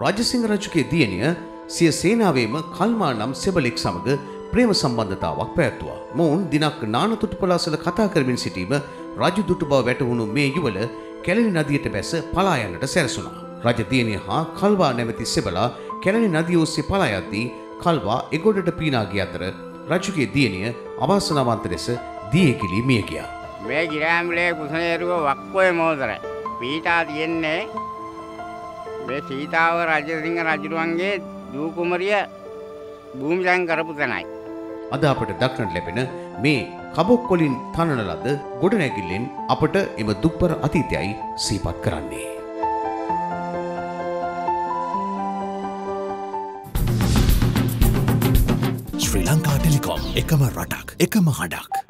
රාජසිංහ රජුගේ දියණිය සිය සේනාවේම කල්මා නම් සෙබලෙක් සමග ප්‍රේම සම්බන්ධතාවක් පැවැත්තුවා. මොවුන් දිනක් නානතුටුපලාසල කතා කරමින් සිටීම රජු දුටු බව වැටහුණු මේ යුවල කැලණි නදියට බැස පලා යන්නට සැරසුණා. රජ දියණිය හා කල්වා නැමැති සෙබලා කැලණි නදිය ඔස්සේ පලා යද්දී කල්වා එගොඩට පීනා ගිය අතර රජුගේ දියණිය අවාසනාවන්ත ලෙස දියකිලි මිය ගියා. මේ ගිරාම්ලේ කුසනේරුව වක්කොය මෝදර පීටා තියෙන්නේ මේ සීතාව රජසිංහ රජරුවන්ගේ දූකුමරිය භූමිසන් කරපු තැනයි. අද අපට දක්නට ලැබෙන මේ කබොක්කොලින් තනන ලද ගොඩනැගිල්ලෙන් අපට එම දුක්පර අතීතයයි සීපත් කරන්නේ. ශ්‍රී ලංකා ටෙලිකොම් එකම රටක් එකම හඩක්.